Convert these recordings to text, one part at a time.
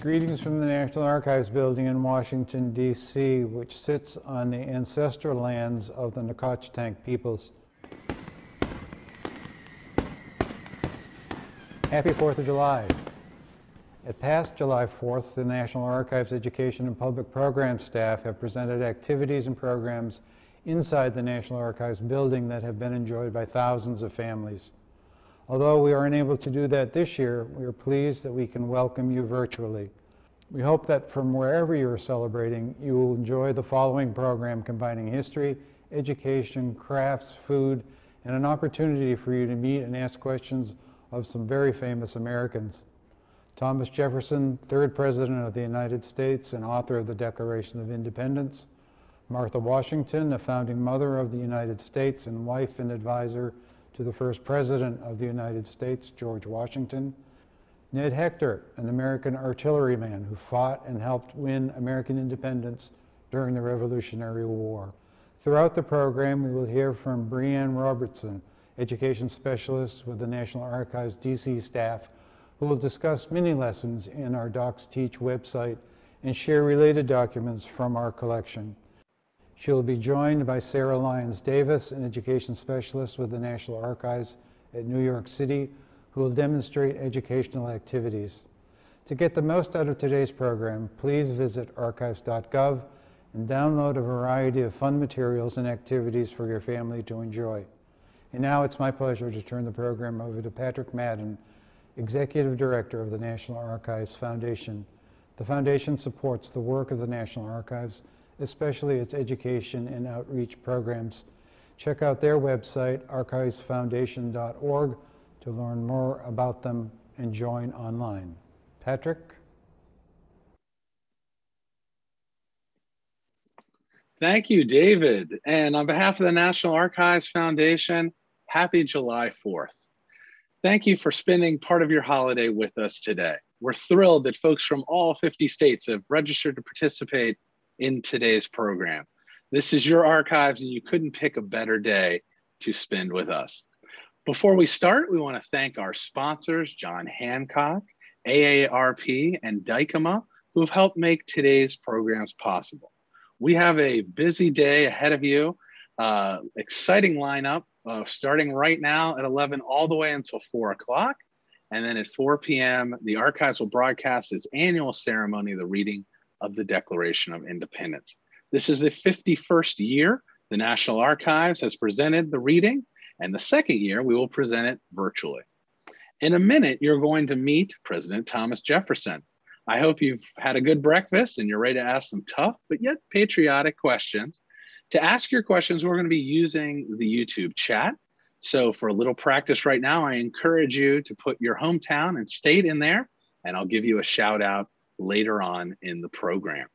Greetings from the National Archives building in Washington, D.C., which sits on the ancestral lands of the Nacotchtank peoples. Happy 4th of July. At past July 4th, the National Archives Education and Public Program staff have presented activities and programs inside the National Archives building that have been enjoyed by thousands of families. Although we are unable to do that this year, we are pleased that we can welcome you virtually. We hope that from wherever you are celebrating, you will enjoy the following program combining history, education, crafts, food, and an opportunity for you to meet and ask questions of some very famous Americans. Thomas Jefferson, third President of the United States and author of the Declaration of Independence. Martha Washington, a founding mother of the United States and wife and advisor to the first President of the United States, George Washington. Ned Hector, an American artilleryman who fought and helped win American independence during the Revolutionary War. Throughout the program, we will hear from Breanne Robertson, education specialist with the National Archives DC staff, who will discuss mini lessons in our Docs Teach website and share related documents from our collection. She will be joined by Sara Lyons Davis, an education specialist with the National Archives at New York City, who will demonstrate educational activities. To get the most out of today's program, please visit archives.gov and download a variety of fun materials and activities for your family to enjoy. And now it's my pleasure to turn the program over to Patrick Madden, Executive Director of the National Archives Foundation. The Foundation supports the work of the National Archives especially its education and outreach programs. Check out their website, archivesfoundation.org, to learn more about them and join online. Patrick? Thank you, David. And on behalf of the National Archives Foundation, happy July 4th. Thank you for spending part of your holiday with us today. We're thrilled that folks from all 50 states have registered to participate in today's program. This is your archives, and you couldn't pick a better day to spend with us. Before we start, we want to thank our sponsors, John Hancock, AARP, and Dykema, who have helped make today's programs possible. We have a busy day ahead of you, uh, exciting lineup uh, starting right now at 11 all the way until 4 o'clock. And then at 4 p.m., the archives will broadcast its annual ceremony, the reading of the Declaration of Independence. This is the 51st year the National Archives has presented the reading, and the second year we will present it virtually. In a minute, you're going to meet President Thomas Jefferson. I hope you've had a good breakfast and you're ready to ask some tough but yet patriotic questions. To ask your questions, we're going to be using the YouTube chat. So, for a little practice right now, I encourage you to put your hometown and state in there, and I'll give you a shout out later on in the program.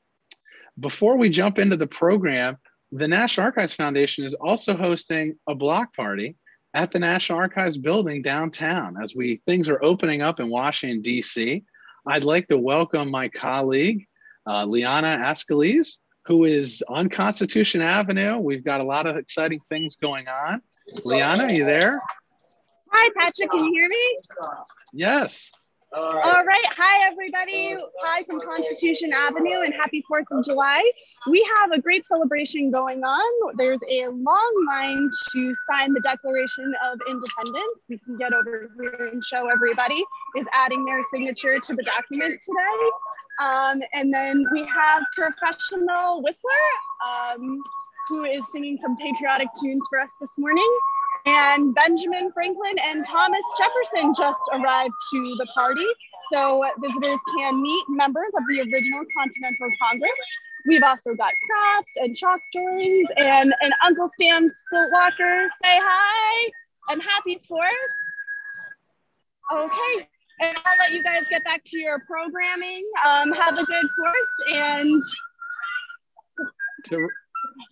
Before we jump into the program, the National Archives Foundation is also hosting a block party at the National Archives building downtown as we things are opening up in Washington D.C. I'd like to welcome my colleague uh, Liana Ascalise, who is on Constitution Avenue. We've got a lot of exciting things going on. Liana, are you there? Hi, Patrick. Can you hear me? Yes. All right. Hi, everybody. Hi from Constitution Avenue and happy 4th of July. We have a great celebration going on. There's a long line to sign the Declaration of Independence. We can get over here and show everybody is adding their signature to the document today. Um, and then we have professional whistler um, who is singing some patriotic tunes for us this morning. And Benjamin Franklin and Thomas Jefferson just arrived to the party. So visitors can meet members of the original Continental Congress. We've also got crafts and chalk drawings and, and Uncle Sam's silt walker. Say hi and happy 4th. Okay, and I'll let you guys get back to your programming. Um, have a good 4th and. Ter-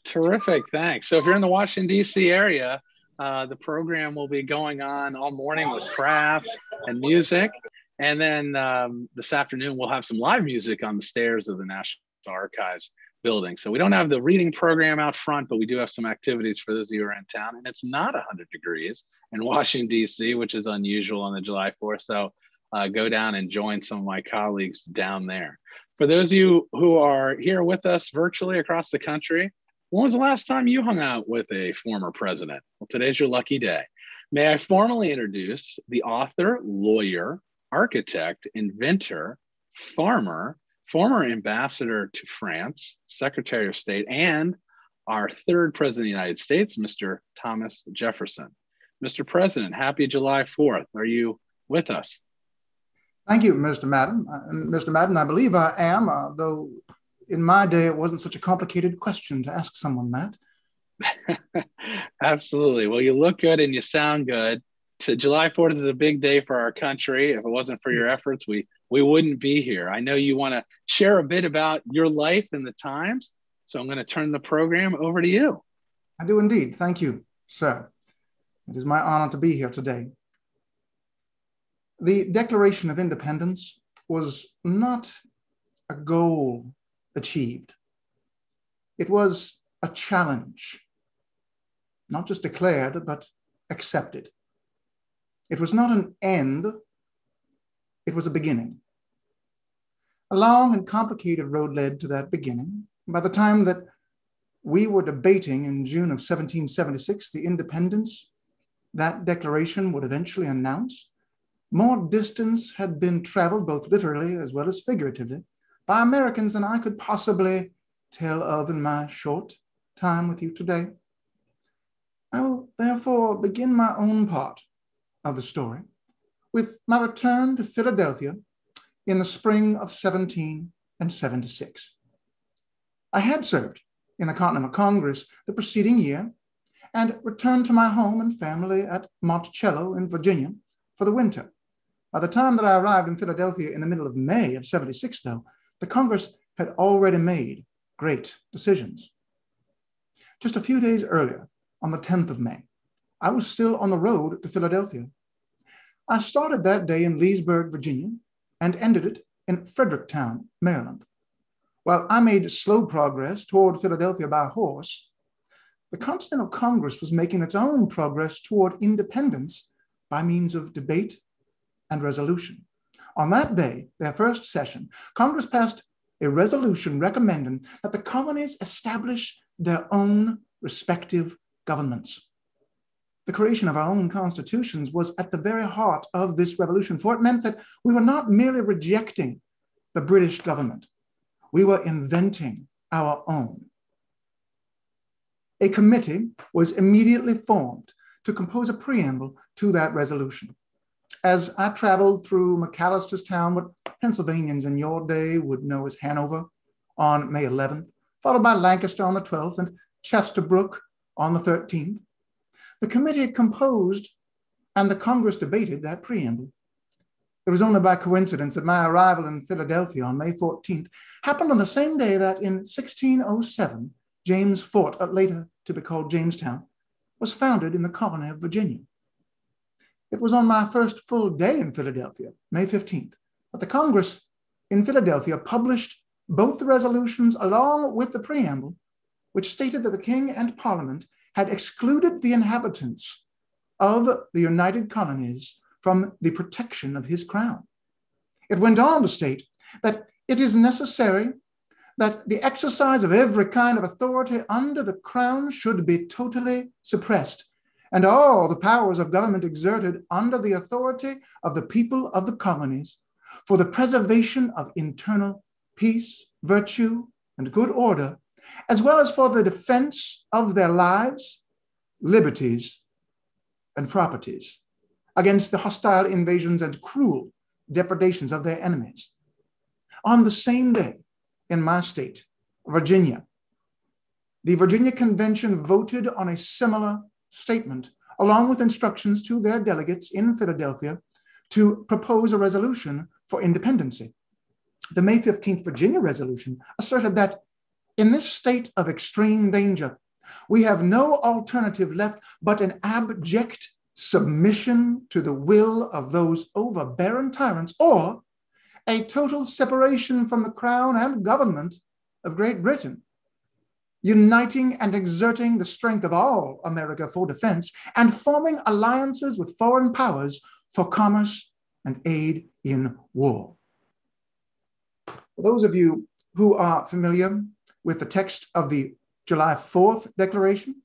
terrific, thanks. So if you're in the Washington, D.C. area, uh, the program will be going on all morning with craft and music. And then um, this afternoon, we'll have some live music on the stairs of the National Archives. building. So we don't have the reading program out front, but we do have some activities for those of you who are in town. And it's not 100 degrees in Washington, D.C., which is unusual on the July 4th. So uh, go down and join some of my colleagues down there. For those of you who are here with us virtually across the country, when was the last time you hung out with a former president? Well, today's your lucky day. May I formally introduce the author, lawyer, architect, inventor, farmer, former ambassador to France, Secretary of State, and our third president of the United States, Mr. Thomas Jefferson. Mr. President, happy July 4th. Are you with us? Thank you, Mr. Madden. Uh, Mr. Madden, I believe I am, uh, though in my day it wasn't such a complicated question to ask someone that. Absolutely. Well, you look good and you sound good. To July 4th is a big day for our country. If it wasn't for your efforts, we we wouldn't be here. I know you want to share a bit about your life and the times, so I'm going to turn the program over to you. I do indeed. Thank you, sir. It is my honor to be here today. The Declaration of Independence was not a goal achieved. It was a challenge, not just declared, but accepted. It was not an end, it was a beginning. A long and complicated road led to that beginning. By the time that we were debating in June of 1776 the independence that declaration would eventually announce, more distance had been traveled, both literally as well as figuratively, by Americans than I could possibly tell of in my short time with you today. I will therefore begin my own part of the story with my return to Philadelphia in the spring of 1776. I had served in the Continental Congress the preceding year and returned to my home and family at Monticello in Virginia for the winter. By the time that I arrived in Philadelphia in the middle of May of 76, though, the Congress had already made great decisions. Just a few days earlier, on the 10th of May, I was still on the road to Philadelphia. I started that day in Leesburg, Virginia, and ended it in Fredericktown, Maryland. While I made slow progress toward Philadelphia by horse, the Continental Congress was making its own progress toward independence by means of debate and resolution. On that day, their first session, Congress passed a resolution recommending that the colonies establish their own respective governments. The creation of our own constitutions was at the very heart of this revolution, for it meant that we were not merely rejecting the British government, we were inventing our own. A committee was immediately formed to compose a preamble to that resolution. As I traveled through McAllister's town, what Pennsylvanians in your day would know as Hanover, on May 11th, followed by Lancaster on the 12th and Chesterbrook on the 13th, the committee composed and the Congress debated that preamble. It was only by coincidence that my arrival in Philadelphia on May 14th happened on the same day that in 1607, James Fort, uh, later to be called Jamestown, was founded in the colony of Virginia. It was on my first full day in Philadelphia, May 15th, that the Congress in Philadelphia published both the resolutions along with the preamble, which stated that the King and Parliament had excluded the inhabitants of the United Colonies from the protection of his crown. It went on to state that it is necessary that the exercise of every kind of authority under the crown should be totally suppressed and all the powers of government exerted under the authority of the people of the colonies for the preservation of internal peace, virtue, and good order, as well as for the defense of their lives, liberties, and properties against the hostile invasions and cruel depredations of their enemies. On the same day, in my state, Virginia, the Virginia Convention voted on a similar statement, along with instructions to their delegates in Philadelphia to propose a resolution for independency. The May 15th Virginia resolution asserted that in this state of extreme danger, we have no alternative left but an abject submission to the will of those overbearing tyrants or a total separation from the crown and government of Great Britain, uniting and exerting the strength of all America for defense, and forming alliances with foreign powers for commerce and aid in war. For those of you who are familiar with the text of the July 4th Declaration,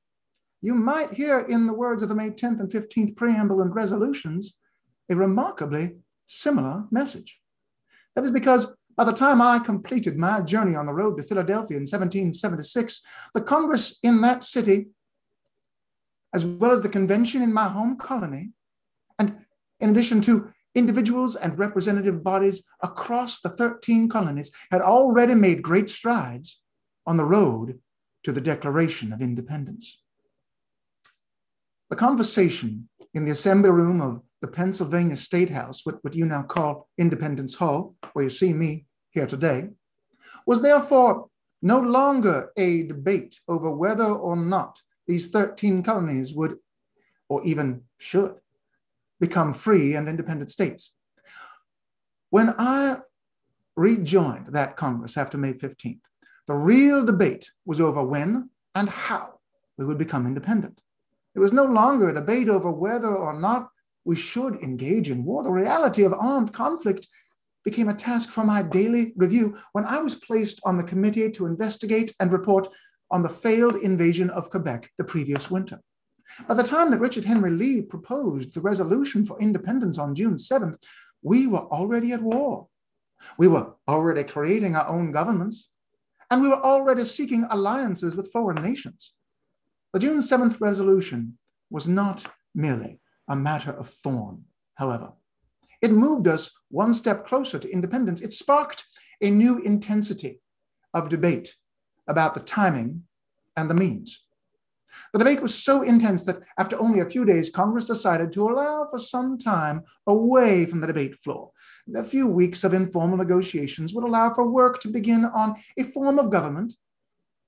you might hear in the words of the May 10th and 15th preamble and resolutions a remarkably similar message. That is because by the time I completed my journey on the road to Philadelphia in 1776, the Congress in that city, as well as the convention in my home colony, and in addition to individuals and representative bodies across the 13 colonies, had already made great strides on the road to the Declaration of Independence. The conversation in the assembly room of the Pennsylvania State House, what, what you now call Independence Hall, where you see me here today, was therefore no longer a debate over whether or not these 13 colonies would, or even should, become free and independent states. When I rejoined that Congress after May 15th, the real debate was over when and how we would become independent. It was no longer a debate over whether or not we should engage in war. The reality of armed conflict became a task for my daily review when I was placed on the committee to investigate and report on the failed invasion of Quebec the previous winter. By the time that Richard Henry Lee proposed the resolution for independence on June 7th, we were already at war. We were already creating our own governments, and we were already seeking alliances with foreign nations. The June 7th resolution was not merely a matter of form, however. It moved us one step closer to independence. It sparked a new intensity of debate about the timing and the means. The debate was so intense that after only a few days, Congress decided to allow for some time away from the debate floor. A few weeks of informal negotiations would allow for work to begin on a form of government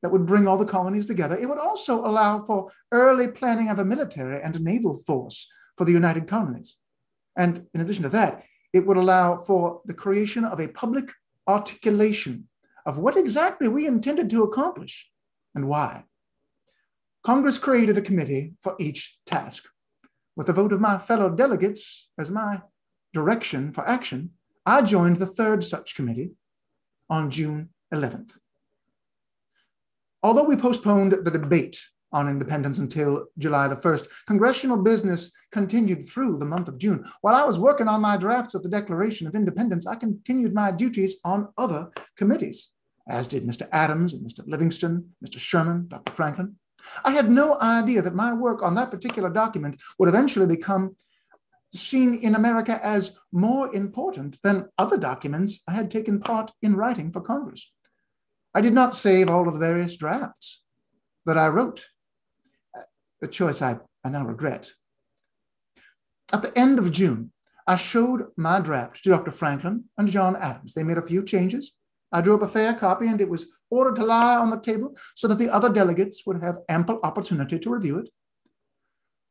that would bring all the colonies together. It would also allow for early planning of a military and naval force for the United Colonies. And in addition to that, it would allow for the creation of a public articulation of what exactly we intended to accomplish and why. Congress created a committee for each task. With the vote of my fellow delegates as my direction for action, I joined the third such committee on June 11th. Although we postponed the debate on independence until July the 1st, congressional business continued through the month of June. While I was working on my drafts of the Declaration of Independence, I continued my duties on other committees, as did Mr. Adams and Mr. Livingston, Mr. Sherman, Dr. Franklin. I had no idea that my work on that particular document would eventually become seen in America as more important than other documents I had taken part in writing for Congress. I did not save all of the various drafts that I wrote, a choice I, I now regret. At the end of June, I showed my draft to Dr. Franklin and John Adams. They made a few changes. I drew up a fair copy and it was ordered to lie on the table so that the other delegates would have ample opportunity to review it.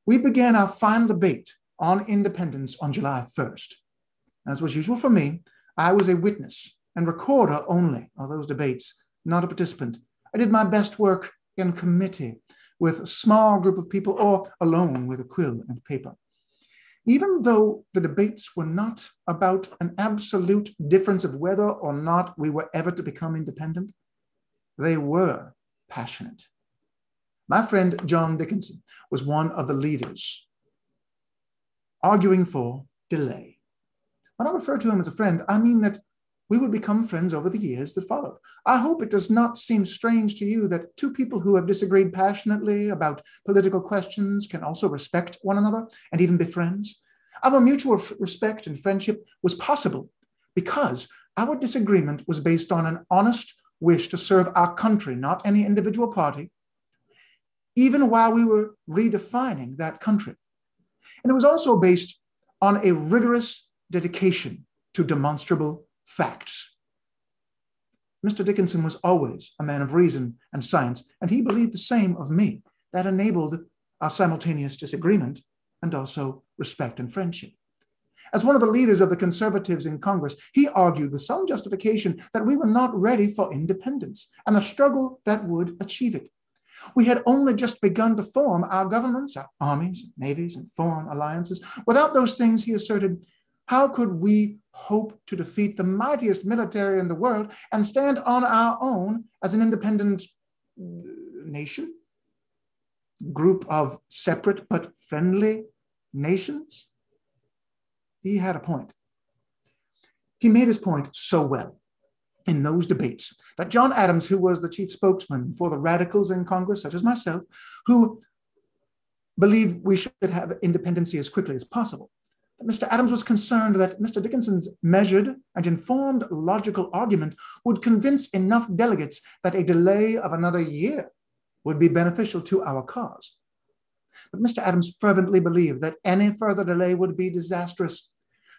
We began our final debate on independence on July 1st. As was usual for me, I was a witness and recorder only of those debates, not a participant. I did my best work in committee with a small group of people or alone with a quill and paper. Even though the debates were not about an absolute difference of whether or not we were ever to become independent, they were passionate. My friend John Dickinson was one of the leaders arguing for delay. When I refer to him as a friend, I mean that we would become friends over the years that followed. I hope it does not seem strange to you that two people who have disagreed passionately about political questions can also respect one another and even be friends. Our mutual respect and friendship was possible because our disagreement was based on an honest wish to serve our country, not any individual party, even while we were redefining that country. And it was also based on a rigorous dedication to demonstrable facts. Mr. Dickinson was always a man of reason and science, and he believed the same of me. That enabled our simultaneous disagreement and also respect and friendship. As one of the leaders of the conservatives in Congress, he argued with some justification that we were not ready for independence and the struggle that would achieve it. We had only just begun to form our governments, our armies, navies, and foreign alliances. Without those things, he asserted, how could we hope to defeat the mightiest military in the world and stand on our own as an independent uh, nation? Group of separate but friendly nations? He had a point. He made his point so well in those debates that John Adams, who was the chief spokesman for the radicals in Congress, such as myself, who believed we should have independency as quickly as possible, Mr. Adams was concerned that Mr. Dickinson's measured and informed logical argument would convince enough delegates that a delay of another year would be beneficial to our cause. But Mr. Adams fervently believed that any further delay would be disastrous.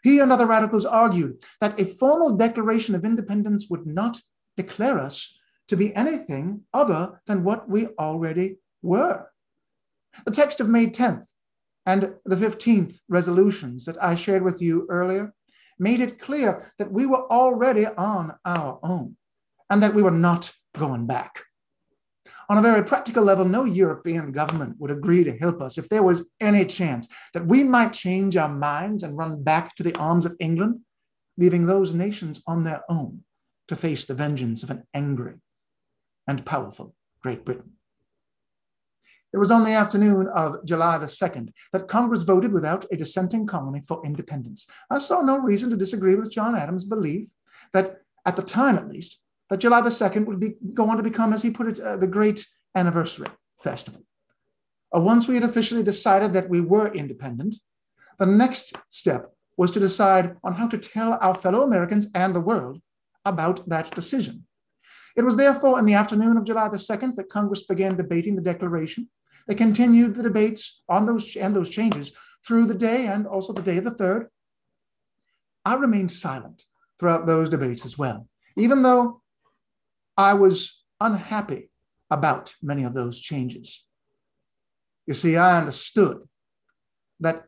He and other radicals argued that a formal declaration of independence would not declare us to be anything other than what we already were. The text of May 10th and the 15th resolutions that I shared with you earlier made it clear that we were already on our own and that we were not going back. On a very practical level, no European government would agree to help us if there was any chance that we might change our minds and run back to the arms of England, leaving those nations on their own to face the vengeance of an angry and powerful Great Britain. It was on the afternoon of July the 2nd that Congress voted without a dissenting colony for independence. I saw no reason to disagree with John Adams' belief that, at the time at least, that July the 2nd would be, go on to become, as he put it, uh, the great anniversary festival. Uh, once we had officially decided that we were independent, the next step was to decide on how to tell our fellow Americans and the world about that decision. It was therefore in the afternoon of July the 2nd that Congress began debating the Declaration. They continued the debates on those and those changes through the day and also the day of the 3rd. I remained silent throughout those debates as well, even though I was unhappy about many of those changes. You see, I understood that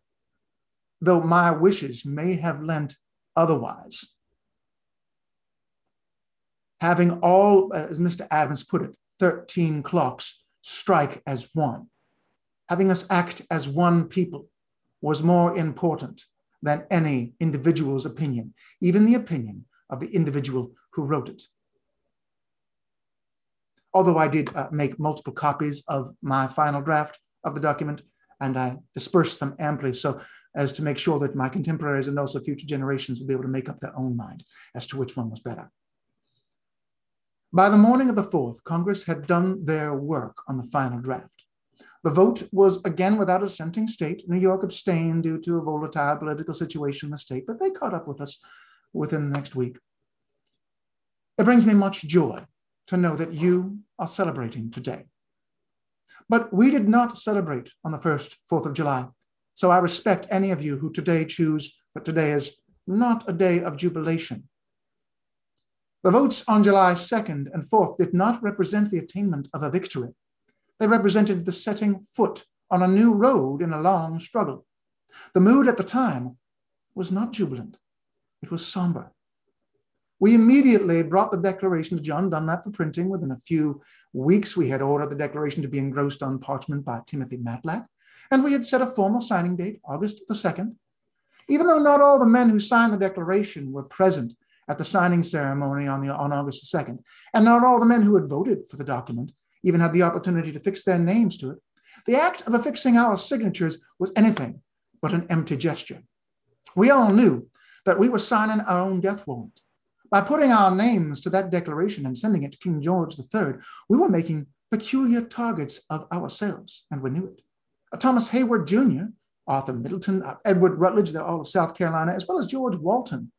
though my wishes may have lent otherwise, having all, as Mr. Adams put it, 13 clocks strike as one, having us act as one people was more important than any individual's opinion, even the opinion of the individual who wrote it although I did uh, make multiple copies of my final draft of the document and I dispersed them amply so as to make sure that my contemporaries and also future generations will be able to make up their own mind as to which one was better. By the morning of the 4th, Congress had done their work on the final draft. The vote was again without a dissenting state. New York abstained due to a volatile political situation in the state, but they caught up with us within the next week. It brings me much joy to know that you are celebrating today. But we did not celebrate on the first 4th of July. So I respect any of you who today choose that today is not a day of jubilation. The votes on July 2nd and 4th did not represent the attainment of a victory. They represented the setting foot on a new road in a long struggle. The mood at the time was not jubilant, it was somber. We immediately brought the declaration to John Dunlap for printing. Within a few weeks, we had ordered the declaration to be engrossed on parchment by Timothy Matlack, and we had set a formal signing date, August the 2nd. Even though not all the men who signed the declaration were present at the signing ceremony on, the, on August the 2nd, and not all the men who had voted for the document even had the opportunity to fix their names to it, the act of affixing our signatures was anything but an empty gesture. We all knew that we were signing our own death warrant. By putting our names to that declaration and sending it to King George III, we were making peculiar targets of ourselves, and we knew it. Thomas Heyward Jr., Arthur Middleton, Edward Rutledge, they're all of South Carolina, as well as George Walton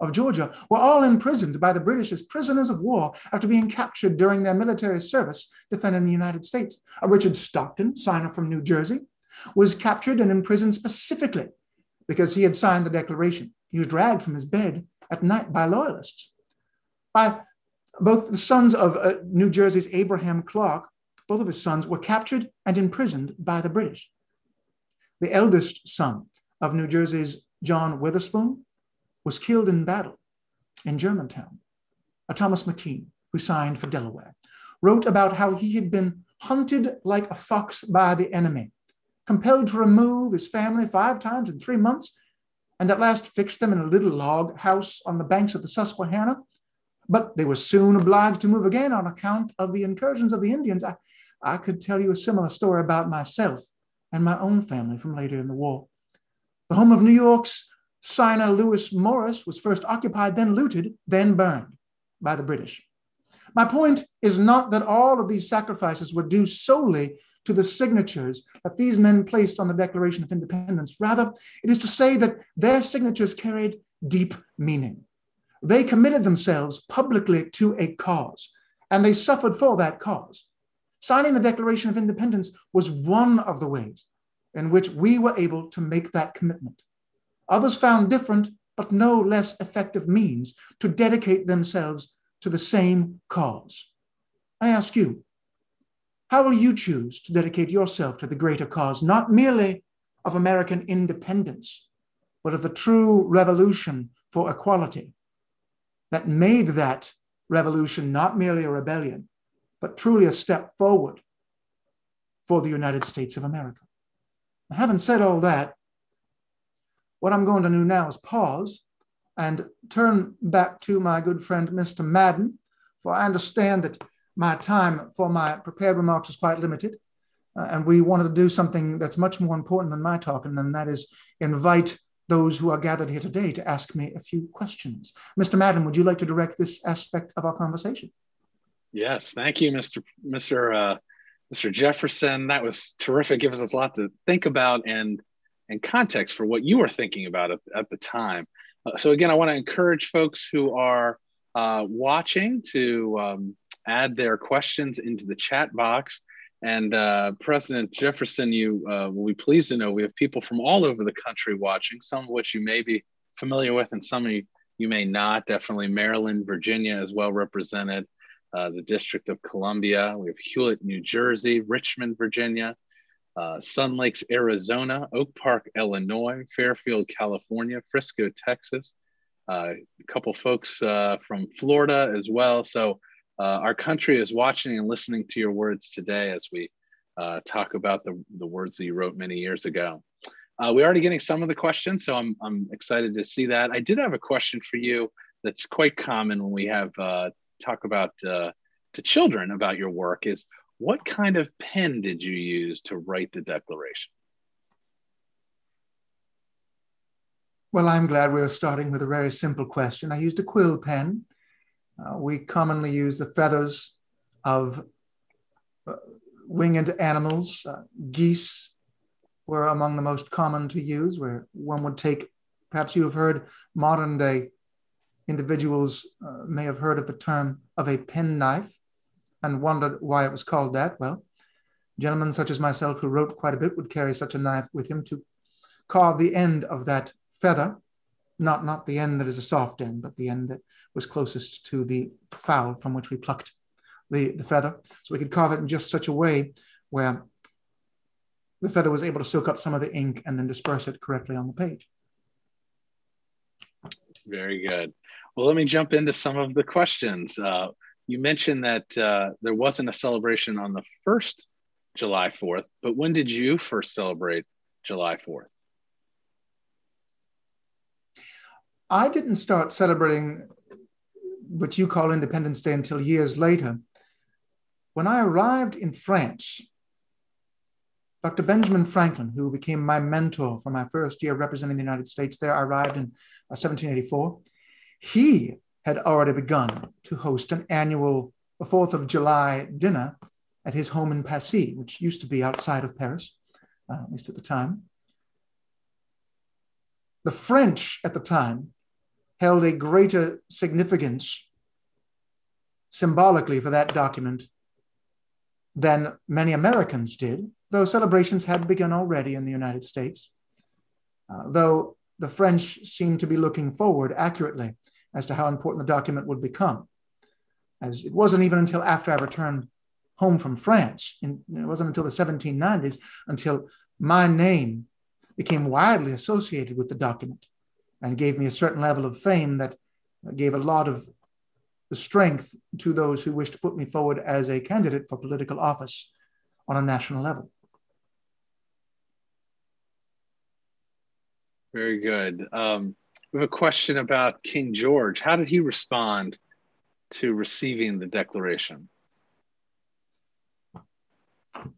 of Georgia, were all imprisoned by the British as prisoners of war after being captured during their military service defending the United States. Uh, Richard Stockton, signer from New Jersey, was captured and imprisoned specifically because he had signed the Declaration. He was dragged from his bed at night by loyalists. By both the sons of uh, New Jersey's Abraham Clark, both of his sons were captured and imprisoned by the British. The eldest son of New Jersey's John Witherspoon was killed in battle in Germantown. A Thomas McKean, who signed for Delaware, wrote about how he had been hunted like a fox by the enemy, compelled to remove his family five times in three months, and at last fixed them in a little log house on the banks of the Susquehanna. But they were soon obliged to move again on account of the incursions of the Indians. I, I could tell you a similar story about myself and my own family from later in the war. The home of New York's signer Lewis Morris was first occupied, then looted, then burned by the British. My point is not that all of these sacrifices were due solely to the signatures that these men placed on the Declaration of Independence. Rather, it is to say that their signatures carried deep meaning. They committed themselves publicly to a cause, and they suffered for that cause. Signing the Declaration of Independence was one of the ways in which we were able to make that commitment. Others found different, but no less effective means to dedicate themselves to the same cause. I ask you, how will you choose to dedicate yourself to the greater cause, not merely of American independence, but of the true revolution for equality that made that revolution not merely a rebellion, but truly a step forward for the United States of America? Having said all that, what I'm going to do now is pause and turn back to my good friend, Mr. Madden, for I understand that my time for my prepared remarks is quite limited. Uh, and we wanted to do something that's much more important than my talking, and that is invite those who are gathered here today to ask me a few questions. Mr. Madden, would you like to direct this aspect of our conversation? Yes, thank you, Mr. Mr. Uh, Mr. Jefferson. That was terrific. Gives us a lot to think about and and context for what you were thinking about at, at the time. Uh, so again, I want to encourage folks who are uh, watching to um, add their questions into the chat box. And uh, President Jefferson, you uh, will be pleased to know we have people from all over the country watching, some of which you may be familiar with and some of you, you may not. Definitely Maryland, Virginia is well represented, uh, the District of Columbia. We have Hewlett, New Jersey, Richmond, Virginia, uh, Sun Lakes, Arizona, Oak Park, Illinois, Fairfield, California, Frisco, Texas, uh, a couple folks uh, from Florida as well. So uh, our country is watching and listening to your words today as we uh, talk about the, the words that you wrote many years ago. We're already getting some of the questions, so I'm, I'm excited to see that. I did have a question for you that's quite common when we have talk about to children about your work is what kind of pen did you use to write the declaration? Well, I'm glad we're starting with a very simple question. I used a quill pen. Uh, we commonly use the feathers of uh, winged animals. Uh, geese were among the most common to use, where one would take, perhaps you have heard modern day individuals uh, may have heard of the term of a penknife and wondered why it was called that. Well, gentlemen such as myself who wrote quite a bit would carry such a knife with him to carve the end of that feather, not, not the end that is a soft end, but the end that was closest to the fowl from which we plucked the, the feather. So we could carve it in just such a way where the feather was able to soak up some of the ink and then disperse it correctly on the page. Very good. Well, let me jump into some of the questions. Uh, you mentioned that uh, there wasn't a celebration on the first July 4th, but when did you first celebrate July 4th? I didn't start celebrating what you call Independence Day until years later. When I arrived in France, Dr. Benjamin Franklin, who became my mentor for my first year representing the United States there, I arrived in 1784. Uh, he had already begun to host an annual 4th of July dinner at his home in Passy, which used to be outside of Paris, uh, at least at the time. The French at the time held a greater significance symbolically for that document than many Americans did, though celebrations had begun already in the United States. Uh, though the French seemed to be looking forward accurately as to how important the document would become. As it wasn't even until after I returned home from France, and it wasn't until the 1790s until my name became widely associated with the document and gave me a certain level of fame that gave a lot of strength to those who wished to put me forward as a candidate for political office on a national level. Very good. Um, we have a question about King George. How did he respond to receiving the Declaration?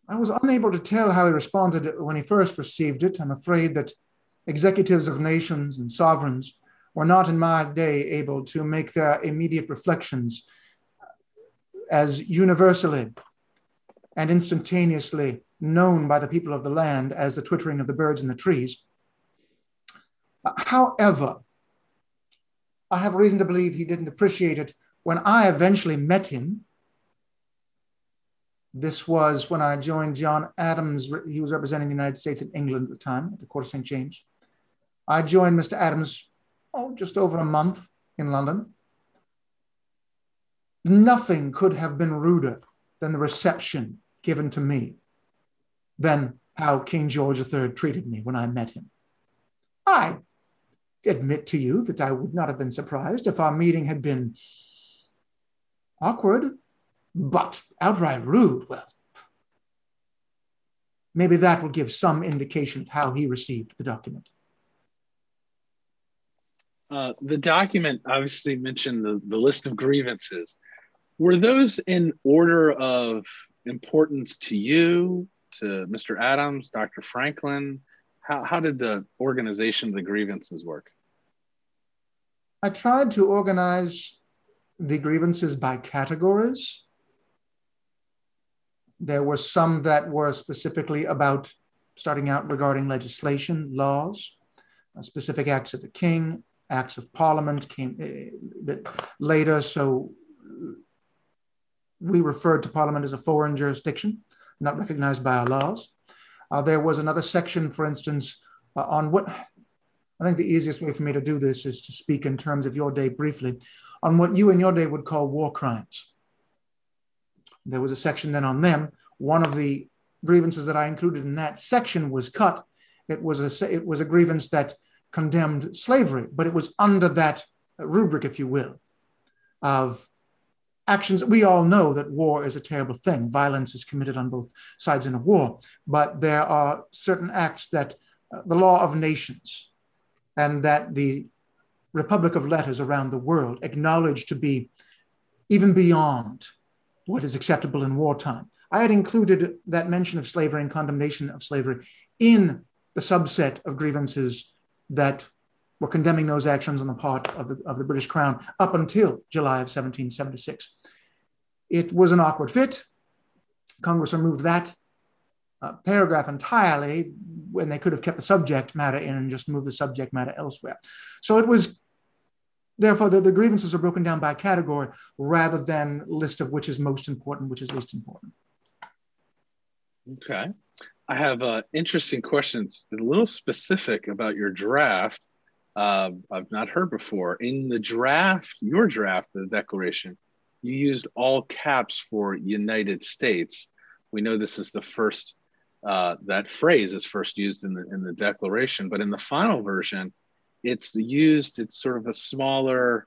I was unable to tell how he responded when he first received it. I'm afraid that executives of nations and sovereigns were not in my day able to make their immediate reflections as universally and instantaneously known by the people of the land as the twittering of the birds in the trees. However, I have reason to believe he didn't appreciate it when I eventually met him. This was when I joined John Adams. He was representing the United States in England at the time at the Court of St. James. I joined Mr. Adams oh, just over a month in London. Nothing could have been ruder than the reception given to me than how King George III treated me when I met him. I admit to you that I would not have been surprised if our meeting had been awkward, but outright rude. Well, maybe that will give some indication of how he received the document. Uh, the document obviously mentioned the, the list of grievances. Were those in order of importance to you, to Mr. Adams, Dr. Franklin? How, how did the organization of the grievances work? I tried to organize the grievances by categories. There were some that were specifically about starting out regarding legislation, laws, uh, specific acts of the king, acts of parliament came a bit later. So we referred to parliament as a foreign jurisdiction, not recognized by our laws. Uh, there was another section, for instance, uh, on what I think the easiest way for me to do this is to speak in terms of your day briefly on what you in your day would call war crimes. There was a section then on them. One of the grievances that I included in that section was cut. It was a, it was a grievance that condemned slavery, but it was under that rubric, if you will, of actions. We all know that war is a terrible thing. Violence is committed on both sides in a war, but there are certain acts that uh, the law of nations and that the Republic of Letters around the world acknowledge to be even beyond what is acceptable in wartime. I had included that mention of slavery and condemnation of slavery in the subset of grievances that were condemning those actions on the part of the, of the British Crown up until July of 1776. It was an awkward fit. Congress removed that uh, paragraph entirely when they could have kept the subject matter in and just moved the subject matter elsewhere. So it was, therefore, the, the grievances are broken down by category rather than list of which is most important, which is least important. Okay. I have uh, interesting questions, a little specific about your draft. Uh, I've not heard before. In the draft, your draft, the declaration, you used all caps for United States. We know this is the first uh, that phrase is first used in the in the declaration, but in the final version, it's used. It's sort of a smaller,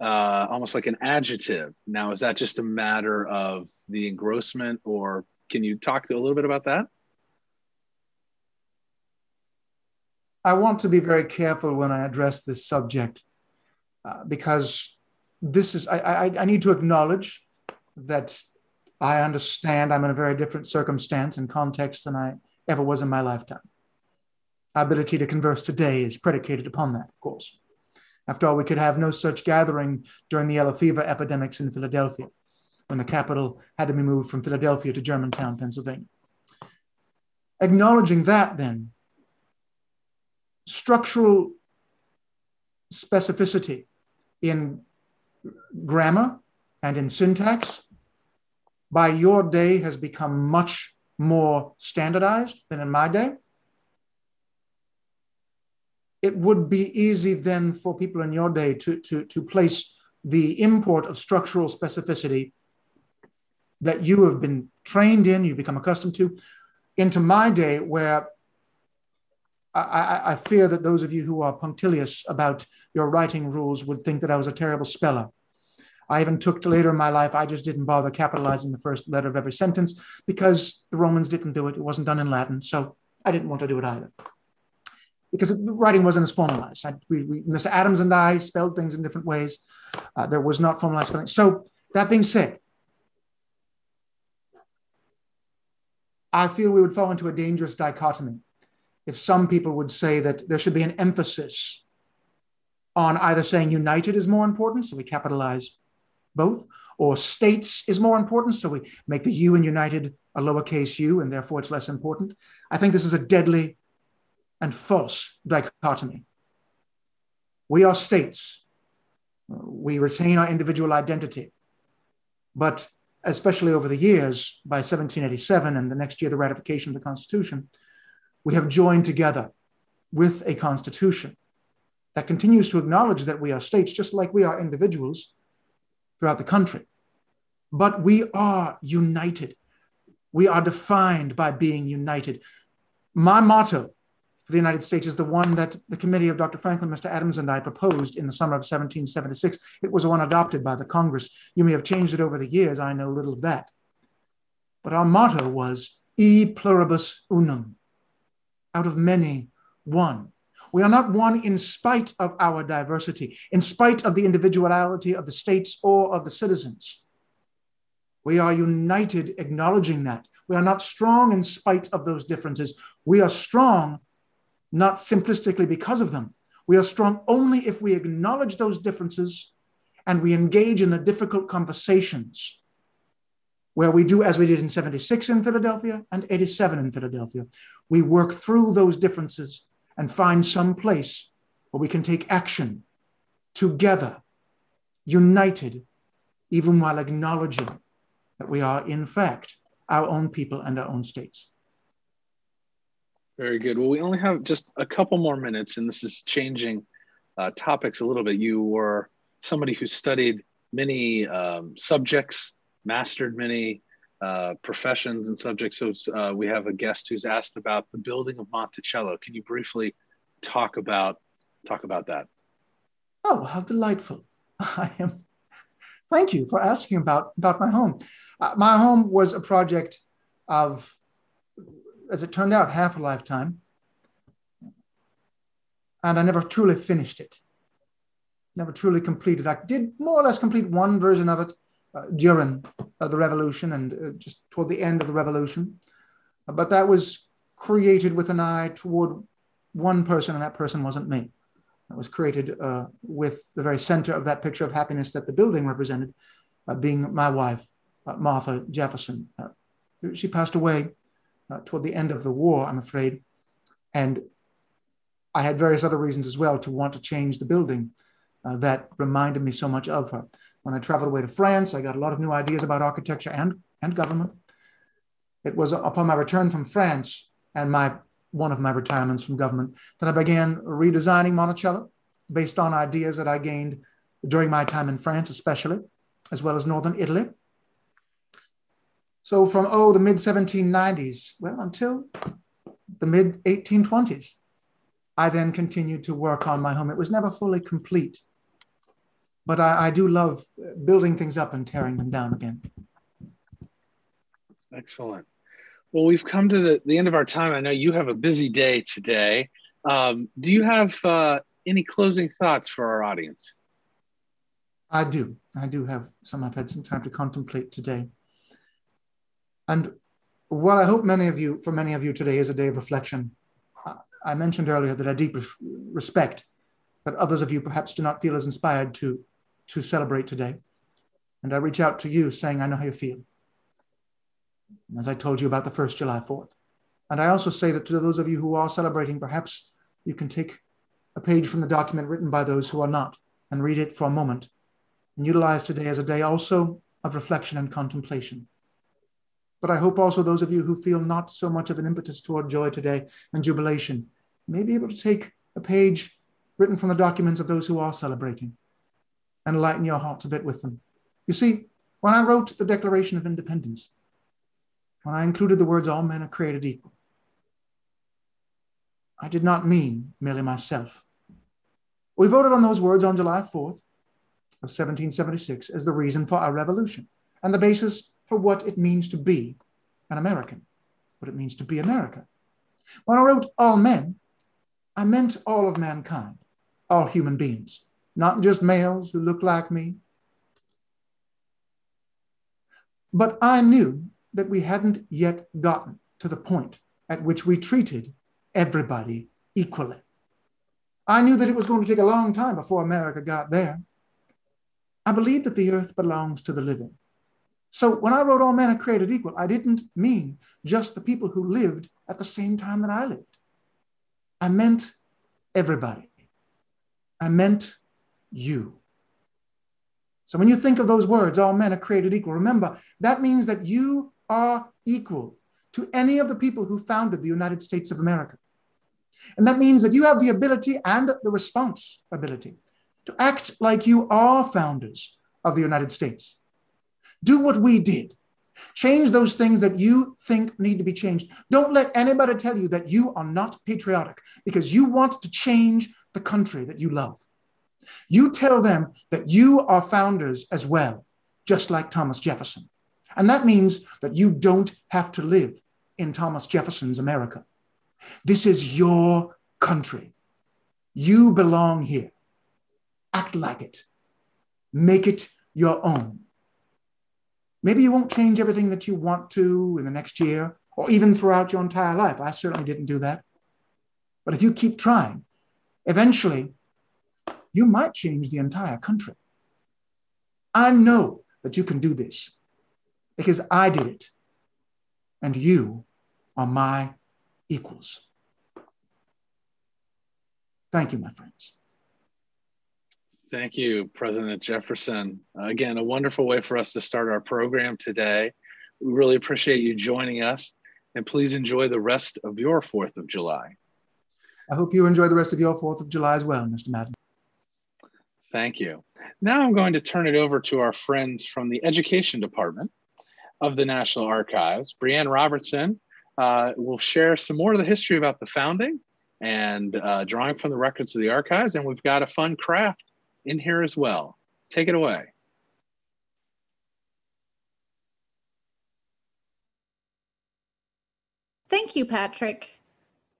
uh, almost like an adjective. Now, is that just a matter of the engrossment, or can you talk a little bit about that? I want to be very careful when I address this subject uh, because this is I, I, I need to acknowledge that I understand I'm in a very different circumstance and context than I ever was in my lifetime. Our ability to converse today is predicated upon that, of course. After all, we could have no such gathering during the yellow fever epidemics in Philadelphia, when the capital had to be moved from Philadelphia to Germantown, Pennsylvania. Acknowledging that, then, structural specificity in grammar and in syntax by your day has become much more standardized than in my day. It would be easy then for people in your day to, to, to place the import of structural specificity that you have been trained in, you've become accustomed to, into my day, where I, I, fear that those of you who are punctilious about your writing rules would think that I was a terrible speller. I even took to later in my life, I just didn't bother capitalizing the first letter of every sentence because the Romans didn't do it. It wasn't done in Latin. So I didn't want to do it either because writing wasn't as formalized. I, we, we, Mr. Adams and I spelled things in different ways. Uh, there was not formalized spelling. So that being said, I feel we would fall into a dangerous dichotomy if some people would say that there should be an emphasis on either saying united is more important, so we capitalize both, or states is more important, so we make the U in united a lowercase u, and therefore it's less important. I think this is a deadly and false dichotomy. We are states. We retain our individual identity. But especially over the years, by 1787 and the next year, the ratification of the Constitution, we have joined together with a Constitution that continues to acknowledge that we are states, just like we are individuals throughout the country. But we are united. We are defined by being united. My motto for the United States is the one that the committee of Dr. Franklin, Mr. Adams, and I proposed in the summer of 1776. It was the one adopted by the Congress. You may have changed it over the years. I know little of that. But our motto was E pluribus unum, out of many, one. We are not one in spite of our diversity, in spite of the individuality of the states or of the citizens. We are united acknowledging that. We are not strong in spite of those differences. We are strong not simplistically because of them. We are strong only if we acknowledge those differences and we engage in the difficult conversations where we do as we did in 76 in Philadelphia and 87 in Philadelphia. We work through those differences and find some place where we can take action together, united, even while acknowledging that we are, in fact, our own people and our own states. Very good. Well, we only have just a couple more minutes, and this is changing uh, topics a little bit. You were somebody who studied many um, subjects, mastered many uh, professions and subjects. So uh, we have a guest who's asked about the building of Monticello. Can you briefly talk about talk about that? Oh, how delightful! I am. Thank you for asking about about my home. Uh, my home was a project of as it turned out, half a lifetime. And I never truly finished it, never truly completed. I did more or less complete one version of it during uh, the revolution and uh, just toward the end of the revolution. But that was created with an eye toward one person, and that person wasn't me. That was created uh, with the very center of that picture of happiness that the building represented, uh, being my wife, uh, Martha Jefferson. she passed away uh, toward the end of the war, I'm afraid. And I had various other reasons as well to want to change the building uh, that reminded me so much of her. When I traveled away to France, I got a lot of new ideas about architecture and, and government. It was upon my return from France and my one of my retirements from government that I began redesigning Monticello based on ideas that I gained during my time in France, especially, as well as Northern Italy. So from, oh, the mid 1790s, well, until the mid 1820s, I then continued to work on my home. It was never fully complete, but I, I do love building things up and tearing them down again. Excellent. Well, we've come to the, the end of our time. I know you have a busy day today. Um, do you have uh, any closing thoughts for our audience? I do. I do have some I've had some time to contemplate today. And what I hope many of you, for many of you today, is a day of reflection. I mentioned earlier that I deeply respect that others of you perhaps do not feel as inspired to, to celebrate today. And I reach out to you saying, I know how you feel. As I told you about the first July 4th. And I also say that to those of you who are celebrating, perhaps you can take a page from the document written by those who are not and read it for a moment and utilize today as a day also of reflection and contemplation. But I hope also those of you who feel not so much of an impetus toward joy today and jubilation may be able to take a page written from the documents of those who are celebrating and lighten your hearts a bit with them. You see, when I wrote the Declaration of Independence, when I included the words, all men are created equal, I did not mean merely myself. We voted on those words on July 4th. of 1776 as the reason for our revolution and the basis for what it means to be an American, what it means to be America. When I wrote all men, I meant all of mankind, all human beings, not just males who look like me. But I knew that we hadn't yet gotten to the point at which we treated everybody equally. I knew that it was going to take a long time before America got there. I believe that the earth belongs to the living. So when I wrote All Men Are Created Equal, I didn't mean just the people who lived at the same time that I lived. I meant everybody. I meant you. So when you think of those words, all men are created equal, remember that means that you are equal to any of the people who founded the United States of America. And that means that you have the ability and the responsibility to act like you are founders of the United States. Do what we did. Change those things that you think need to be changed. Don't let anybody tell you that you are not patriotic because you want to change the country that you love. You tell them that you are founders as well, just like Thomas Jefferson. And that means that you don't have to live in Thomas Jefferson's America. This is your country. You belong here. Act like it. Make it your own. Maybe you won't change everything that you want to in the next year or even throughout your entire life. I certainly didn't do that. But if you keep trying, eventually you might change the entire country. I know that you can do this because I did it, and you are my equals. Thank you, my friends. Thank you, President Jefferson. Again, a wonderful way for us to start our program today. We really appreciate you joining us, and please enjoy the rest of your 4th of July. I hope you enjoy the rest of your 4th of July as well, Mr. Madden. Thank you. Now I'm going to turn it over to our friends from the Education Department of the National Archives. Breanne Robertson uh, will share some more of the history about the founding and uh, drawing from the records of the archives. And we've got a fun craft in here as well. Take it away. Thank you, Patrick.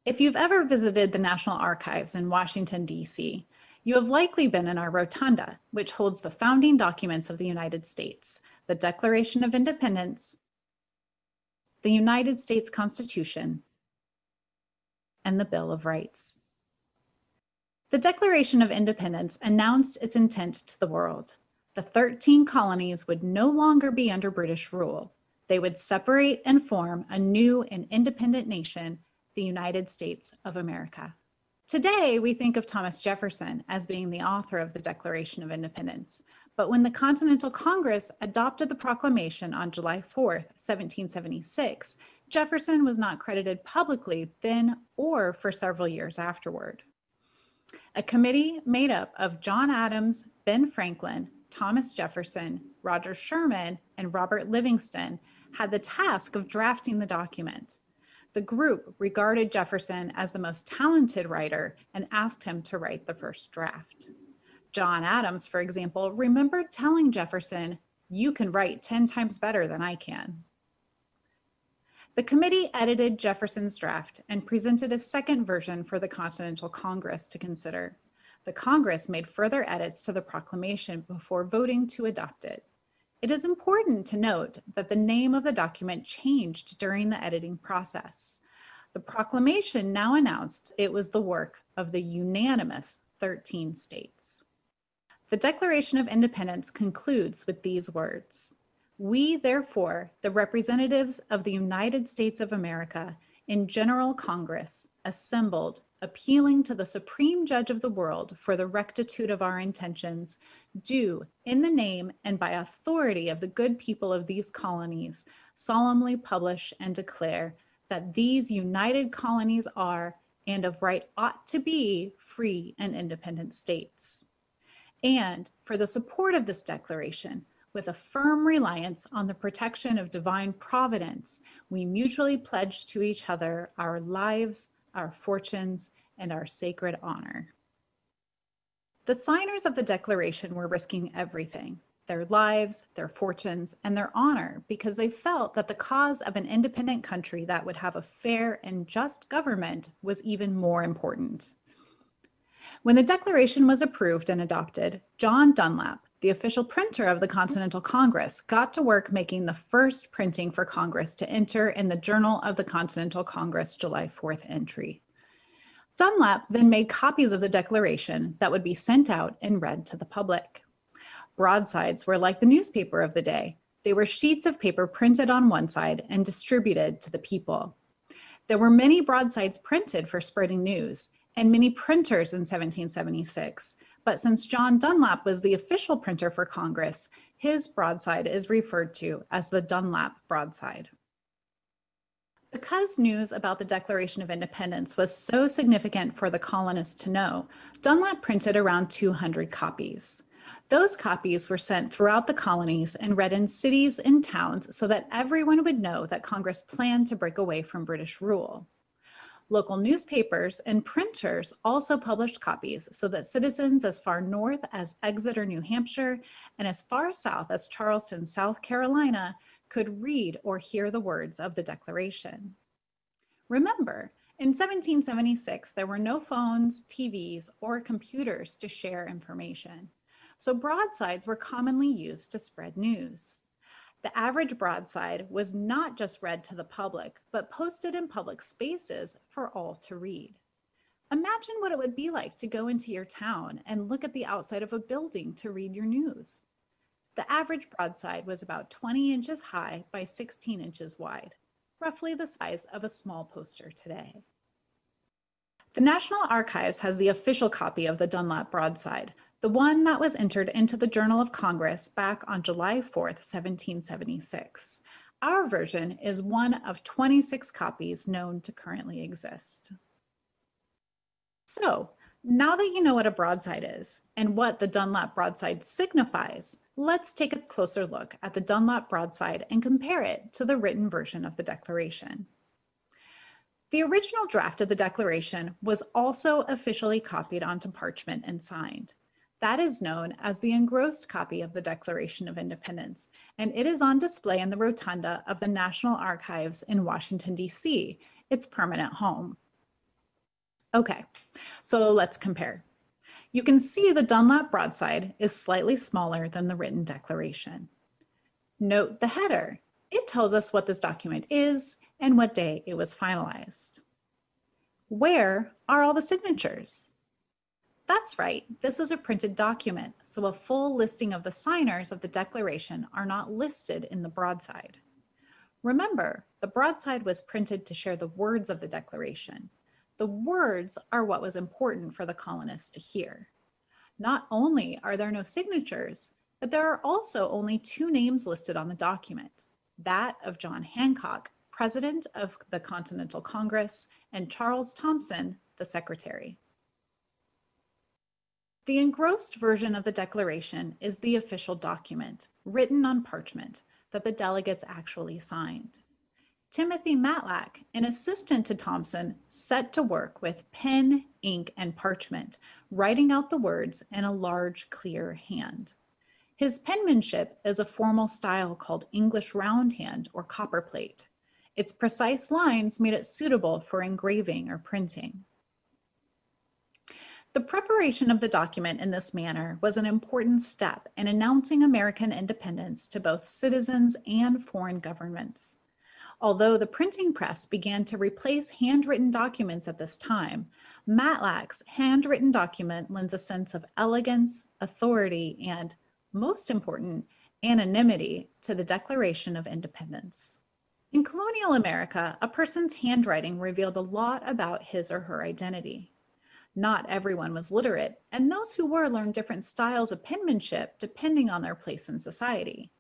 If you've ever visited the National Archives in Washington, D.C., you have likely been in our rotunda, which holds the founding documents of the United States, the Declaration of Independence, the United States Constitution, and the Bill of Rights. The Declaration of Independence announced its intent to the world. The 13 colonies would no longer be under British rule. They would separate and form a new and independent nation, the United States of America. Today, we think of Thomas Jefferson as being the author of the Declaration of Independence. But when the Continental Congress adopted the proclamation on July 4th, 1776, Jefferson was not credited publicly then or for several years afterward. A committee made up of John Adams, Ben Franklin, Thomas Jefferson, Roger Sherman, and Robert Livingston had the task of drafting the document. The group regarded Jefferson as the most talented writer and asked him to write the first draft. John Adams, for example, remembered telling Jefferson, You can write 10 times better than I can. The committee edited Jefferson's draft and presented a second version for the Continental Congress to consider. The Congress made further edits to the proclamation before voting to adopt it. It is important to note that the name of the document changed during the editing process. The proclamation now announced it was the work of the unanimous 13 states. The Declaration of Independence concludes with these words We, therefore, the representatives of the United States of America, in General Congress, assembled appealing to the supreme judge of the world for the rectitude of our intentions, do, in the name and by authority of the good people of these colonies, solemnly publish and declare that these united colonies are, and of right ought to be, free and independent states. And for the support of this declaration, with a firm reliance on the protection of divine providence, we mutually pledge to each other our lives, our fortunes, and our sacred honor. The signers of the Declaration were risking everything their lives, their fortunes, and their honor because they felt that the cause of an independent country that would have a fair and just government was even more important. When the Declaration was approved and adopted, John Dunlap, the official printer of the Continental Congress, got to work making the first printing for Congress to enter in the Journal of the Continental Congress July 4th entry. Dunlap then made copies of the Declaration that would be sent out and read to the public. Broadsides were like the newspaper of the day. They were sheets of paper printed on one side and distributed to the people. There were many broadsides printed for spreading news and many printers in 1776. But since John Dunlap was the official printer for Congress, his broadside is referred to as the Dunlap broadside. Because news about the Declaration of Independence was so significant for the colonists to know, Dunlap printed around 200 copies. Those copies were sent throughout the colonies and read in cities and towns so that everyone would know that Congress planned to break away from British rule. Local newspapers and printers also published copies so that citizens as far north as Exeter, New Hampshire, and as far south as Charleston, South Carolina, could read or hear the words of the Declaration. Remember, in 1776, there were no phones, TVs, or computers to share information so broadsides were commonly used to spread news. The average broadside was not just read to the public, but posted in public spaces for all to read. Imagine what it would be like to go into your town and look at the outside of a building to read your news. The average broadside was about 20 inches high by 16 inches wide, roughly the size of a small poster today. The National Archives has the official copy of the Dunlap broadside, the one that was entered into the Journal of Congress back on July 4th, 1776. Our version is one of 26 copies known to currently exist. So, now that you know what a broadside is and what the Dunlap broadside signifies, let's take a closer look at the Dunlap broadside and compare it to the written version of the Declaration. The original draft of the Declaration was also officially copied onto parchment and signed. That is known as the engrossed copy of the Declaration of Independence, and it is on display in the rotunda of the National Archives in Washington, D.C., its permanent home. Okay, so let's compare. You can see the Dunlap broadside is slightly smaller than the written declaration. Note the header. It tells us what this document is and what day it was finalized. Where are all the signatures? That's right, this is a printed document, so a full listing of the signers of the declaration are not listed in the broadside. Remember, the broadside was printed to share the words of the declaration. The words are what was important for the colonists to hear. Not only are there no signatures, but there are also only two names listed on the document, that of John Hancock, President of the Continental Congress, and Charles Thomson, the Secretary. The engrossed version of the Declaration is the official document, written on parchment, that the delegates actually signed. Timothy Matlack, an assistant to Thomson, set to work with pen, ink, and parchment, writing out the words in a large, clear hand. His penmanship is a formal style called English roundhand or copperplate. Its precise lines made it suitable for engraving or printing. The preparation of the document in this manner was an important step in announcing American independence to both citizens and foreign governments. Although the printing press began to replace handwritten documents at this time, Matlack's handwritten document lends a sense of elegance, authority, and, most important, anonymity to the Declaration of Independence. In colonial America, a person's handwriting revealed a lot about his or her identity. Not everyone was literate, and those who were learned different styles of penmanship depending on their place in society.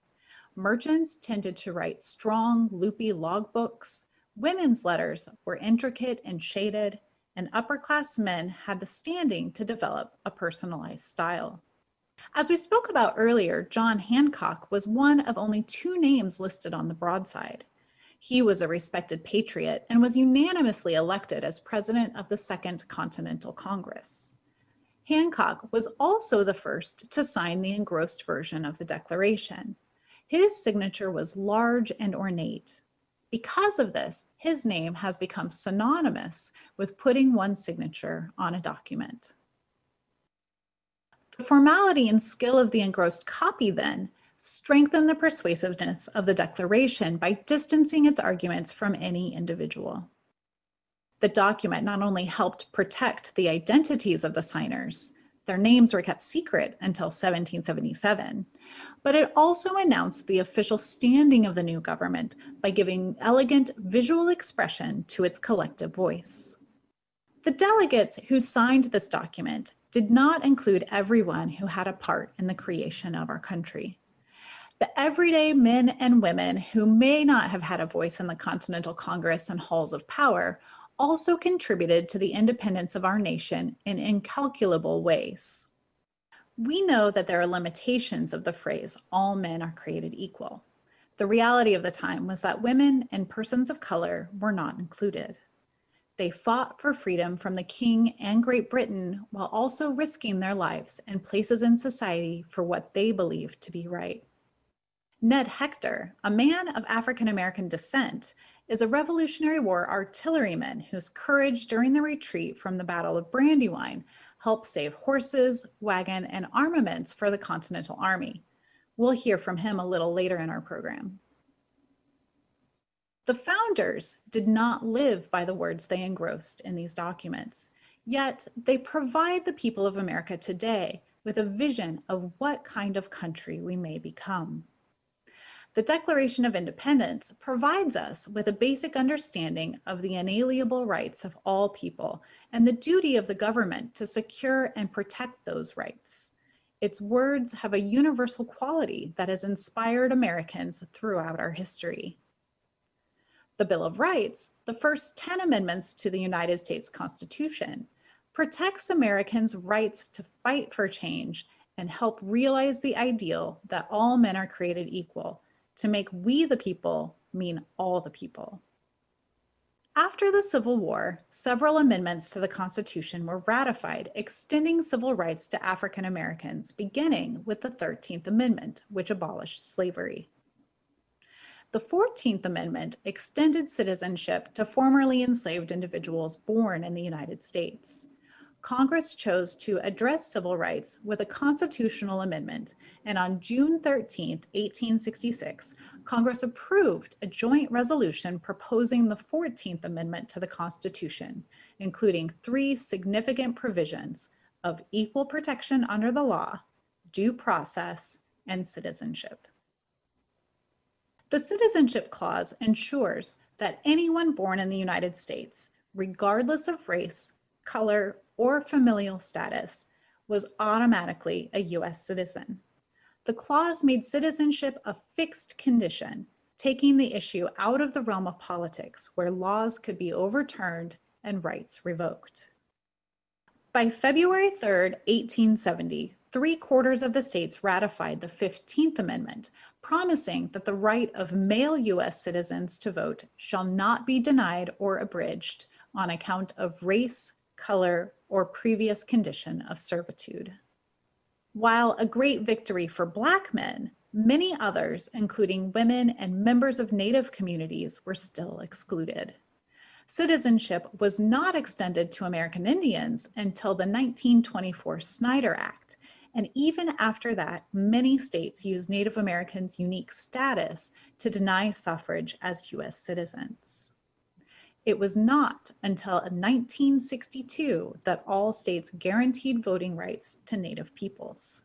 Merchants tended to write strong, loopy logbooks. Women's letters were intricate and shaded, and upper class men had the standing to develop a personalized style. As we spoke about earlier, John Hancock was one of only two names listed on the broadside. He was a respected patriot and was unanimously elected as president of the Second Continental Congress. Hancock was also the first to sign the engrossed version of the Declaration. His signature was large and ornate. Because of this, his name has become synonymous with putting one's signature on a document. The formality and skill of the engrossed copy, then, strengthen the persuasiveness of the Declaration by distancing its arguments from any individual. The document not only helped protect the identities of the signers, their names were kept secret until 1777, but it also announced the official standing of the new government by giving elegant visual expression to its collective voice. The delegates who signed this document did not include everyone who had a part in the creation of our country. The everyday men and women who may not have had a voice in the Continental Congress and halls of power also contributed to the independence of our nation in incalculable ways. We know that there are limitations of the phrase, all men are created equal. The reality of the time was that women and persons of color were not included. They fought for freedom from the king and Great Britain while also risking their lives and places in society for what they believed to be right. Ned Hector, a man of African American descent, is a Revolutionary War artilleryman whose courage during the retreat from the Battle of Brandywine helped save horses, wagon, and armaments for the Continental Army. We'll hear from him a little later in our program. The founders did not live by the words they engrossed in these documents, yet they provide the people of America today with a vision of what kind of country we may become. The Declaration of Independence provides us with a basic understanding of the inalienable rights of all people and the duty of the government to secure and protect those rights. Its words have a universal quality that has inspired Americans throughout our history. The Bill of Rights, the first 10 amendments to the United States Constitution, protects Americans' rights to fight for change and help realize the ideal that all men are created equal to make we the people mean all the people. After the Civil War, several amendments to the Constitution were ratified, extending civil rights to African Americans, beginning with the 13th Amendment, which abolished slavery. The 14th Amendment extended citizenship to formerly enslaved individuals born in the United States. Congress chose to address civil rights with a constitutional amendment, and on June 13, 1866, Congress approved a joint resolution proposing the 14th Amendment to the Constitution, including three significant provisions of equal protection under the law, due process, and citizenship. The Citizenship Clause ensures that anyone born in the United States, regardless of race, color, or familial status was automatically a US citizen. The clause made citizenship a fixed condition, taking the issue out of the realm of politics where laws could be overturned and rights revoked. By February 3, 1870, three quarters of the states ratified the 15th Amendment, promising that the right of male US citizens to vote shall not be denied or abridged on account of race, color, or previous condition of servitude. While a great victory for Black men, many others, including women and members of Native communities, were still excluded. Citizenship was not extended to American Indians until the 1924 Snyder Act, and even after that, many states used Native Americans' unique status to deny suffrage as US citizens. It was not until 1962 that all states guaranteed voting rights to Native peoples.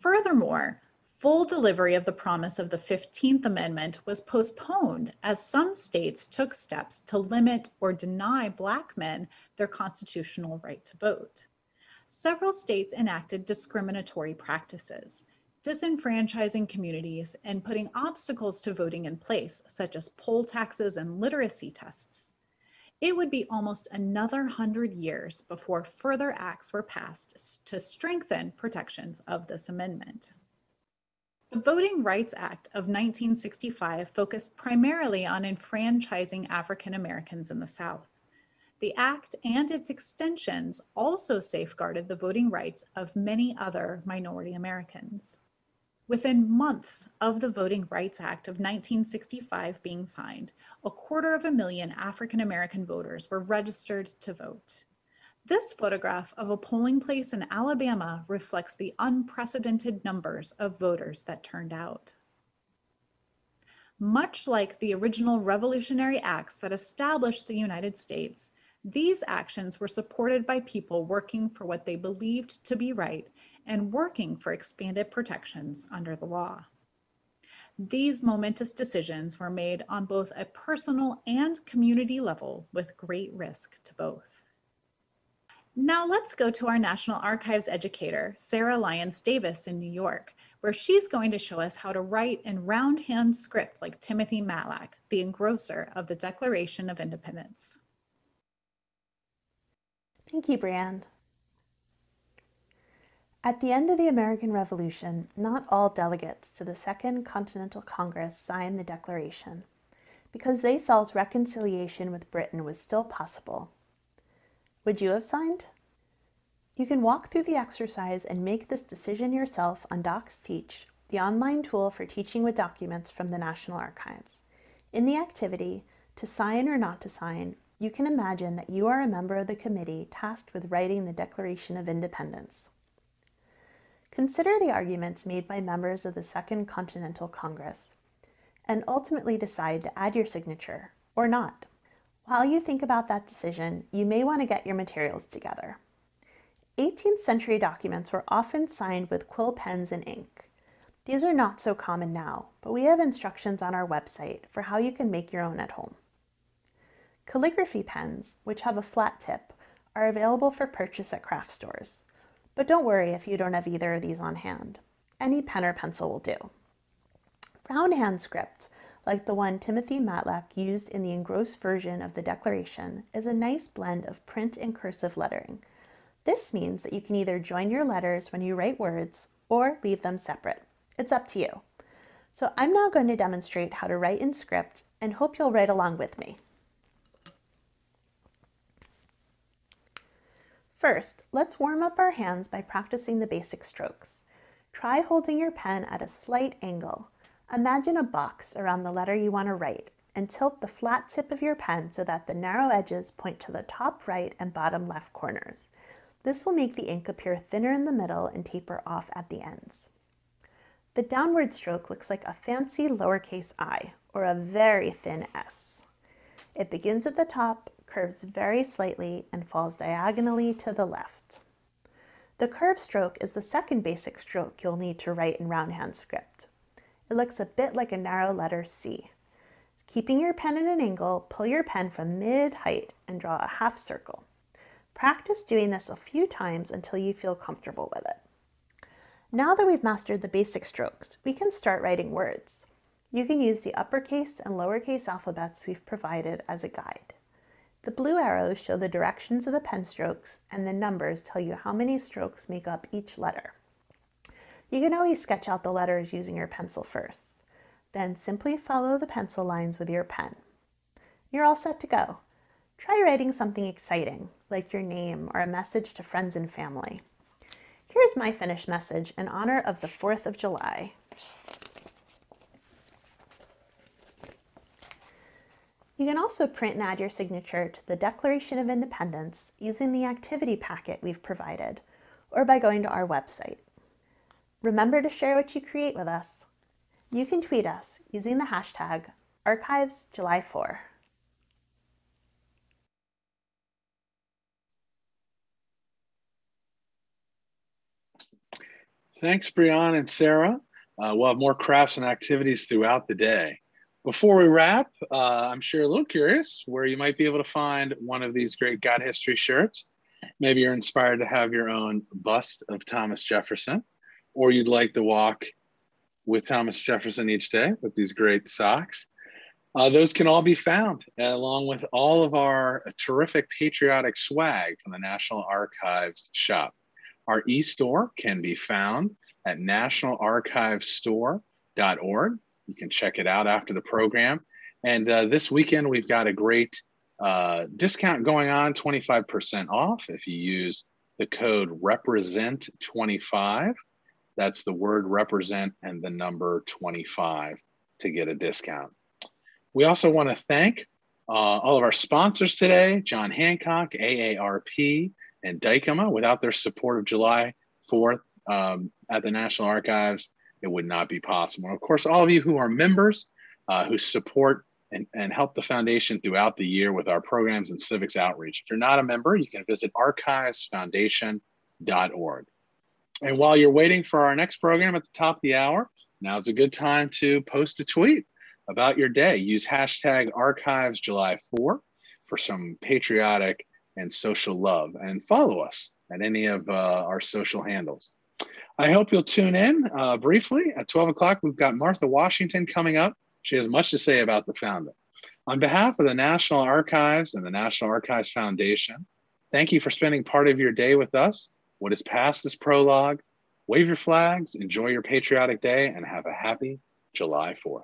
Furthermore, full delivery of the promise of the 15th Amendment was postponed as some states took steps to limit or deny Black men their constitutional right to vote. Several states enacted discriminatory practices, disenfranchising communities and putting obstacles to voting in place, such as poll taxes and literacy tests. It would be almost another hundred years before further acts were passed to strengthen protections of this amendment. The Voting Rights Act of 1965 focused primarily on enfranchising African Americans in the South. The Act and its extensions also safeguarded the voting rights of many other minority Americans. Within months of the Voting Rights Act of 1965 being signed, a quarter of a million African American voters were registered to vote. This photograph of a polling place in Alabama reflects the unprecedented numbers of voters that turned out. Much like the original revolutionary acts that established the United States, these actions were supported by people working for what they believed to be right and working for expanded protections under the law. These momentous decisions were made on both a personal and community level with great risk to both. Now let's go to our National Archives educator, Sara Lyons Davis in New York, where she's going to show us how to write in round hand script like Timothy Matlack, the engrosser of the Declaration of Independence. Thank you, Breanne. At the end of the American Revolution, not all delegates to the Second Continental Congress signed the Declaration because they felt reconciliation with Britain was still possible. Would you have signed? You can walk through the exercise and make this decision yourself on DocsTeach, the online tool for teaching with documents from the National Archives. In the activity, to sign or not to sign, you can imagine that you are a member of the committee tasked with writing the Declaration of Independence. Consider the arguments made by members of the Second Continental Congress and ultimately decide to add your signature or not. While you think about that decision, you may want to get your materials together. 18th century documents were often signed with quill pens and ink. These are not so common now, but we have instructions on our website for how you can make your own at home. Calligraphy pens, which have a flat tip, are available for purchase at craft stores. But don't worry if you don't have either of these on hand. Any pen or pencil will do. Roundhand script, like the one Timothy Matlack used in the engrossed version of the Declaration, is a nice blend of print and cursive lettering. This means that you can either join your letters when you write words or leave them separate. It's up to you. So I'm now going to demonstrate how to write in script and hope you'll write along with me. First, let's warm up our hands by practicing the basic strokes. Try holding your pen at a slight angle. Imagine a box around the letter you want to write and tilt the flat tip of your pen so that the narrow edges point to the top right and bottom left corners. This will make the ink appear thinner in the middle and taper off at the ends. The downward stroke looks like a fancy lowercase i, or a very thin s. It begins at the top curves very slightly and falls diagonally to the left. The curve stroke is the second basic stroke you'll need to write in roundhand script. It looks a bit like a narrow letter C. Keeping your pen at an angle, pull your pen from mid-height and draw a half circle. Practice doing this a few times until you feel comfortable with it. Now that we've mastered the basic strokes, we can start writing words. You can use the uppercase and lowercase alphabets we've provided as a guide. The blue arrows show the directions of the pen strokes and the numbers tell you how many strokes make up each letter. You can always sketch out the letters using your pencil first. Then simply follow the pencil lines with your pen. You're all set to go. Try writing something exciting, like your name or a message to friends and family. Here's my finished message in honor of the 4th of July. You can also print and add your signature to the Declaration of Independence using the activity packet we've provided or by going to our website. Remember to share what you create with us. You can tweet us using the hashtag ArchivesJuly4. Thanks, Breanne and Sara. Uh, we'll have more crafts and activities throughout the day. Before we wrap, uh, I'm sure a little curious where you might be able to find one of these great Got History shirts. Maybe you're inspired to have your own bust of Thomas Jefferson, or you'd like to walk with Thomas Jefferson each day with these great socks. Uh, those can all be found along with all of our terrific patriotic swag from the National Archives shop. Our e-store can be found at nationalarchivesstore.org. You can check it out after the program. And uh, this weekend, we've got a great uh, discount going on 25% off if you use the code represent25. That's the word represent and the number 25 to get a discount. We also want to thank uh, all of our sponsors today John Hancock, AARP, and Dykema. Without their support of July 4th um, at the National Archives, it would not be possible. And of course, all of you who are members uh, who support and, and help the foundation throughout the year with our programs and civics outreach. If you're not a member, you can visit archivesfoundation.org. And while you're waiting for our next program at the top of the hour, now's a good time to post a tweet about your day. Use hashtag archives July 4 for some patriotic and social love and follow us at any of uh, our social handles. I hope you'll tune in uh, briefly at 12 o'clock. We've got Martha Washington coming up. She has much to say about the founder. On behalf of the National Archives and the National Archives Foundation, thank you for spending part of your day with us. What is past this prologue? Wave your flags, enjoy your patriotic day, and have a happy July 4th.